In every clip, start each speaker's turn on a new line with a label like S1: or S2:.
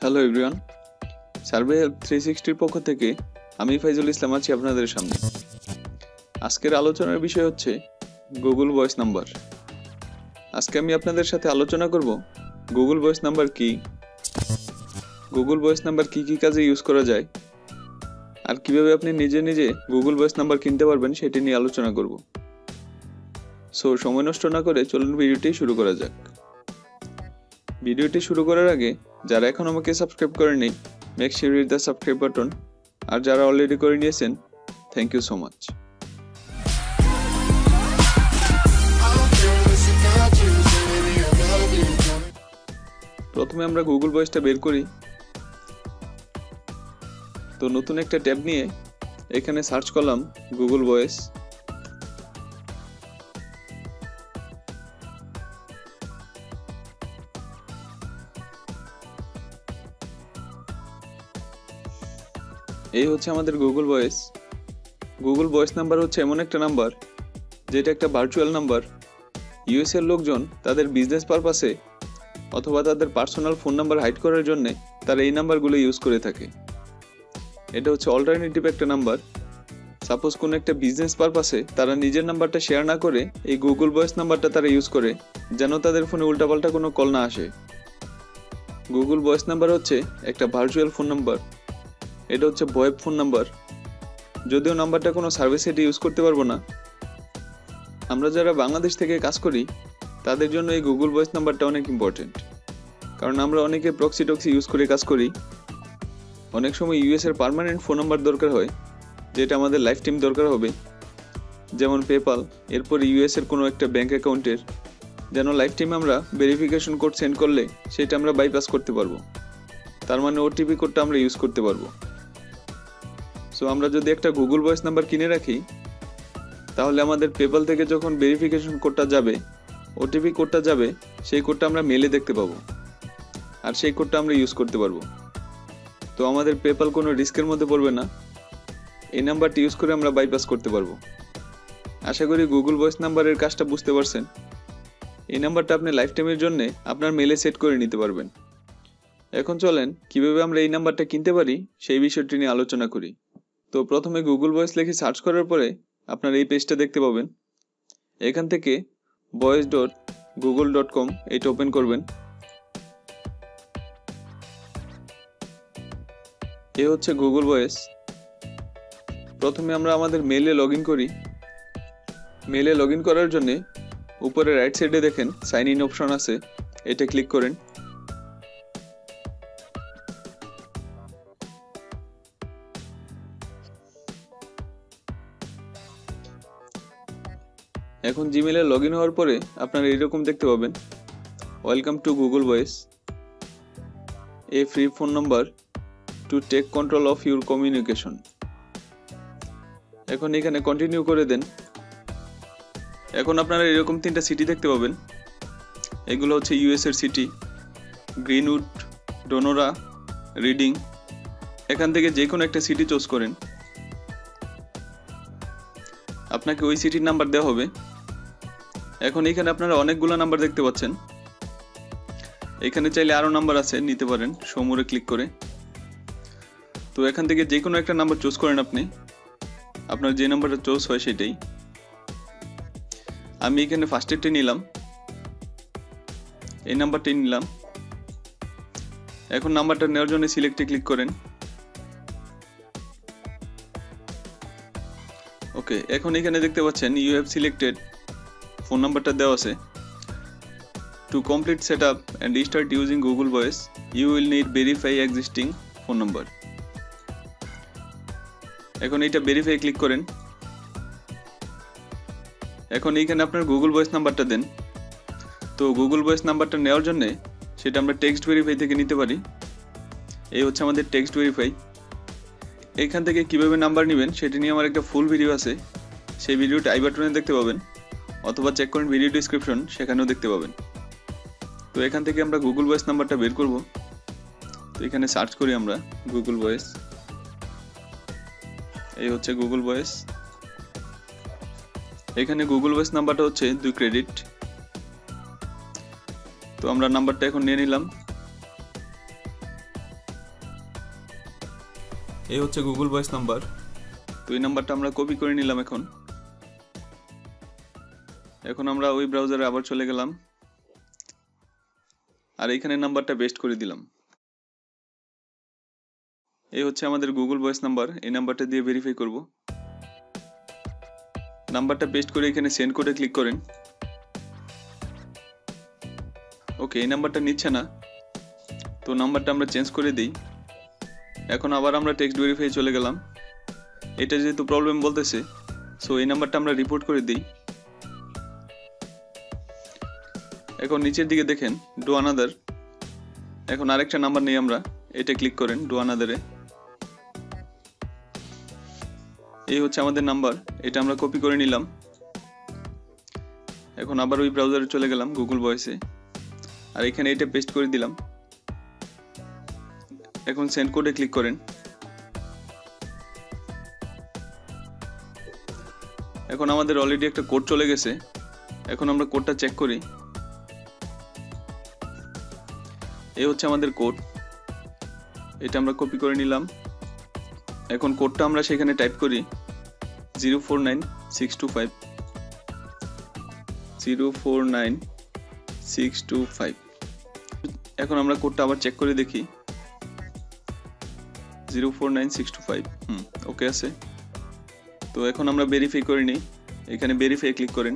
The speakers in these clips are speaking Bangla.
S1: হ্যালো এভরিওয়ান সার্ভে থ্রি সিক্সটির পক্ষ থেকে আমি ফাইজুল ইসলাম আছি আপনাদের সামনে। আজকের আলোচনার বিষয় হচ্ছে গুগল ভয়েস নাম্বার আজকে আমি আপনাদের সাথে আলোচনা করব গুগল ভয়েস নাম্বার কি? গুগল ভয়েস নাম্বার কি কি কাজে ইউজ করা যায়? আর কীভাবে আপনি নিজে নিজে গুগল ভয়েস নাম্বার কিনতে পারবেন সেটি নিয়ে আলোচনা করব। সো সময় নষ্ট না করে চলুন ভিডিওটি শুরু করা যাক। ভিডিওটি শুরু করার আগে, যারা এখন আমাকে সাবস্ক্রাইব করেনি make sure the subscribe button আর যারা অলরেডি করে নিয়েছেন থ্যাংক ইউ সো মাচ প্রথমে আমরা গুগল ভয়েসটা বের করি। তো নতুন একটা ট্যাব নিয়ে এখানে সার্চ করলাম গুগল ভয়েস এই হচ্ছে আমাদের Google voice Google voice number হচ্ছে এমন একটা নাম্বার যেটা একটা ভার্চুয়াল নাম্বার ইউএস এর লোকজন তাদের বিজনেস পারপাসে অথবা তাদের পার্সোনাল ফোন নাম্বার হাইড করার জন্যে তারা এই নাম্বারগুলো ইউজ করে থাকে। এটা হচ্ছে অল্টারনেটিভ একটা নাম্বার সাপোজ কোনো একটা বিজনেস পারপাসে তারা নিজের নাম্বারটা শেয়ার না করে এই গুগল ভয়েস নাম্বারটা তারা ইউজ করে, যেন তাদের ফোনে উল্টাপাল্টা কোনো কল না আসে। গুগল ভয়েস নাম্বার হচ্ছে একটা ভার্চুয়াল ফোন নাম্বার এটা হচ্ছে ভয়েব ফোন নাম্বার। যদিও নাম্বারটা কোনো সার্ভিস এটি ইউজ করতে পারব না। আমরা যারা বাংলাদেশ থেকে কাজ করি, তাদের জন্য এই গুগল ভয়েস নাম্বারটা অনেক ইম্পর্টেন্ট কারণ আমরা অনেকে প্রক্সি টক্সি ইউজ করে কাজ করি। অনেক সময় ইউএস এর পারমানেন্ট ফোন নাম্বার দরকার হয়, যেটা আমাদের লাইফ টাইম দরকার হবে। যেমন পেপাল এরপর ইউএস এর কোনো একটা ব্যাংক অ্যাকাউন্টের যেন লাইফ টাইম আমরা ভেরিফিকেশন কোড সেন্ড করলে, সেটা আমরা বাইপাস করতে পারব। তার মানে ওটিপি কোডটা আমরা ইউজ করতে পারব। সো আমরা যদি একটা গুগল ভয়েস নাম্বার কিনে রাখি, তাহলে আমাদের পেপাল থেকে যখন ভেরিফিকেশন কোডটা যাবে ওটিপি কোডটা যাবে, সেই কোডটা আমরা মেলে দেখতে পাবো। আর সেই কোডটা আমরা ইউজ করতে পারব। তো আমাদের পেপাল কোনো রিস্কের মধ্যে পড়বে না। এই নাম্বারটি ইউজ করে আমরা বাইপাস করতে পারব। আশা করি গুগল ভয়েস নাম্বারের কাজটা বুঝতে পারছেন। এই নাম্বারটা আপনি লাইফ টাইমের জন্য আপনার মেলে সেট করে নিতে পারবেন। এখন চলেন, কীভাবে আমরা এই নাম্বারটা কিনতে পারি, সেই বিষয়টি নিয়ে আলোচনা করি। তো প্রথমে গুগল ভয়েস লিখে সার্চ করার পরে আপনার এই পেজটা দেখতে পাবেন। এখান থেকে voice dot Google dot com এটা ওপেন করবেন। এ হচ্ছে গুগল ভয়েস প্রথমে আমরা আমাদের মেলে লগ করি। মেলে লগ করার জন্যে উপরে রাইট সাইডে দেখেন সাইন ইন অপশন আছে, এটা ক্লিক করেন। এখন জিমেলে লগ ইন হওয়ার পরে আপনারা এইরকম দেখতে পাবেন। Welcome to Google voice a free phone number to take control of your communication এখন এখানে কন্টিনিউ করে দেন। এখন আপনারা এরকম তিনটা সিটি দেখতে পাবেন। এগুলো হচ্ছে ইউএস এর সিটি গ্রিনউড ডোনোরা রিডিং এখান থেকে যে কোনো একটা সিটি চুজ করেন। আপনাকে ওই সিটির নাম্বার দেওয়া হবে। এখন এখানে আপনারা অনেকগুলো নাম্বার দেখতে পাচ্ছেন। এখানে চাইলে আরও নাম্বার আছে, নিতে পারেন সমুরে ক্লিক করে। তো এখান থেকে যে কোনো একটা নাম্বার চুজ করেন আপনি। আপনার যে নাম্বারটা চুজ হয় সেটাই। আমি এখানে ফার্স্ট এডটি নিলাম। এই নাম্বারটি নিলাম। এখন নাম্বারটা নেওয়ার জন্য সিলেক্টে ক্লিক করেন। ওকে, এখন এখানে দেখতে পাচ্ছেন ইউ হ্যাভ সিলেক্টেড ফোন নাম্বারটা দেওয়া আছে। To complete set up and start using Google voice you will need verify existing phone number এখন এইটা ভেরিফাই ক্লিক করেন। এখন এইখানে আপনার গুগল ভয়েস নাম্বারটা দেন। তো গুগল ভয়েস নাম্বারটা নেওয়ার জন্য সেটা আমরা টেক্সট ভেরিফাই থেকে নিতে পারি। এই হচ্ছে আমাদের টেক্সট ভেরিফাই এখান থেকে কীভাবে নাম্বার নেবেন সেটি নিয়ে আমার একটা ফুল ভিডিও আছে। সেই ভিডিওটা আই বাটনে দেখতে পাবেন। অথবা চেক করেন ভিডিও ডিসক্রিপশন সেখানেও দেখতে পাবেন। তো এখান থেকে আমরা গুগল ভয়েস নাম্বারটা বের করব। তো এখানে সার্চ করি আমরা গুগল ভয়েস এই হচ্ছে গুগল ভয়েস এখানে গুগল ভয়েস নাম্বারটা হচ্ছে দুই ক্রেডিট তো আমরা নাম্বারটা এখন নিয়ে নিলাম। এই হচ্ছে গুগল ভয়েস নাম্বার তো এই নাম্বারটা আমরা কপি করে নিলাম এখন। এখন আমরা ওই ব্রাউজারে আবার চলে গেলাম। আর এইখানে নাম্বারটা বেস্ট করে দিলাম। এই হচ্ছে আমাদের গুগল ভয়েস নাম্বার। এই নাম্বারটা দিয়ে ভেরিফাই করব। নাম্বারটা পেস্ট করে এখানে সেন্ড করে ক্লিক করেন। ওকে এই নাম্বারটা নিচ্ছে না। তো নাম্বারটা আমরা চেঞ্জ করে দিই। এখন আবার আমরা টেক্সট ভেরিফাই চলে গেলাম। এটা যেহেতু প্রবলেম বলতেছে সো এই নাম্বারটা আমরা রিপোর্ট করে দিই। এখন নিচের দিকে দেখেন ডু আনাদার এখন আরেকটা নাম্বার নেই আমরা, এটা ক্লিক করেন ডু আনাদারে এই হচ্ছে আমাদের নাম্বার এটা আমরা কপি করে নিলাম। এখন আবার ওই ব্রাউজারে চলে গেলাম গুগল ভয়েসে আর এখানে এটা পেস্ট করে দিলাম। এখন সেন্ড কোডে ক্লিক করেন। এখন আমাদের অলরেডি একটা কোড চলে গেছে। এখন আমরা কোডটা চেক করি। এই হচ্ছে আমাদের কোড এটা আমরা কপি করে নিলাম। এখন কোডটা আমরা সেখানে টাইপ করি zero four nine six two five zero four nine six two five এখন আমরা কোডটা আবার চেক করে দেখি। Zero four nine six two five hmm okay আছে। তো এখন আমরা ভেরিফাই করে নিই। এখানে ভেরিফাই ক্লিক করেন।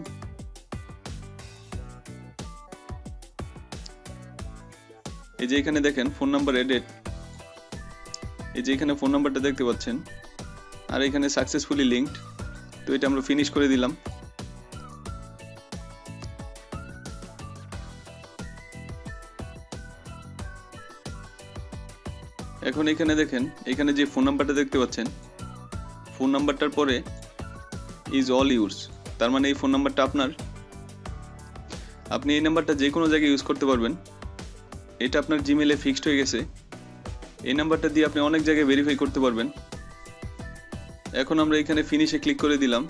S1: যে এখানে দেখেন ফোন নাম্বার এডেড এই যে এখানে ফোন নাম্বারটা দেখতে পাচ্ছেন, আর এখানে সাকসেসফুলি লিঙ্কড তো এটা আমরা ফিনিশ করে দিলাম। এখন এখানে দেখেন, এখানে যে ফোন নাম্বারটা দেখতে পাচ্ছেন, ফোন নাম্বারটার পরে ইজ অল ইউজ তার মানে এই ফোন নাম্বারটা আপনার। আপনি এই নাম্বারটা যে কোনো জায়গায় ইউজ করতে পারবেন। এটা আপনার জিমেলে ফিক্সড হয়ে গেছে। এই নাম্বারটা দিয়ে আপনি অনেক জায়গায় ভেরিফাই করতে পারবেন। এখন আমরা এখানে ফিনিশে ক্লিক করে দিলাম।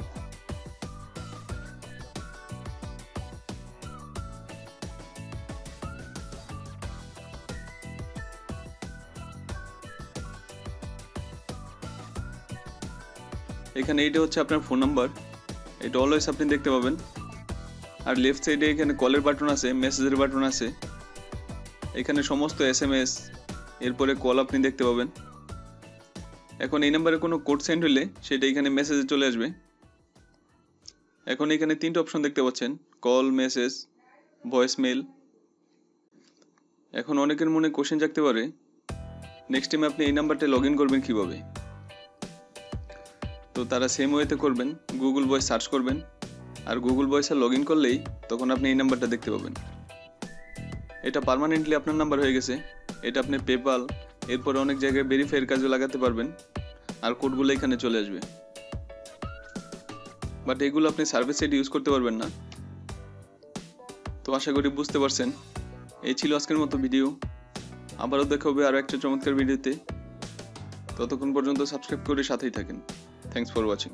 S1: এখানে এইটা হচ্ছে আপনার ফোন নাম্বার এটা অলওয়েজ আপনি দেখতে পাবেন। আর লেফট সাইডে এখানে কলের বাটন আছে মেসেজের বাটন আছে। এখানে সমস্ত এস এম এস এরপরে কল আপনি দেখতে পাবেন। এখন এই নাম্বারে কোনো কোড সেন্ড হলে সেটা এখানে মেসেজে চলে আসবে। এখন এখানে তিনটে অপশন দেখতে পাচ্ছেন কল মেসেজ ভয়েস মেল এখন অনেকের মনে কোশ্চেন জাগতে পারে নেক্সট টাইম আপনি এই নাম্বারটা লগ ইন করবেন কীভাবে? তো তারা সেম ওয়েতে করবেন গুগল ভয়েস সার্চ করবেন। আর গুগল ভয়েসে লগ ইন করলেই তখন আপনি এই নাম্বারটা দেখতে পাবেন। এটা পার্মানেন্টলি আপনার নাম্বার হয়ে গেছে। এটা আপনি পেপাল এরপরে অনেক জায়গায় ভেরিফাইয়ের কাজে লাগাতে পারবেন। আর কোডগুলো এখানে চলে আসবে। বাট এগুলো আপনি সার্ভিস সাইড ইউজ করতে পারবেন না। তো আশা করি বুঝতে পারছেন। এই ছিল আজকের মতো ভিডিও আবারও দেখা হবে আরও একটা চমৎকার ভিডিওতে ততক্ষণ পর্যন্ত সাবস্ক্রাইব করে সাথেই থাকেন। Thanks for watching